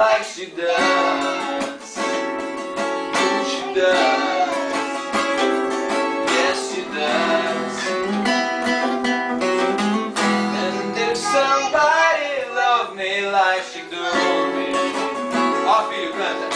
like she does. She does. Yes, she does. And if somebody loved me like she do me, I'll be a grandma.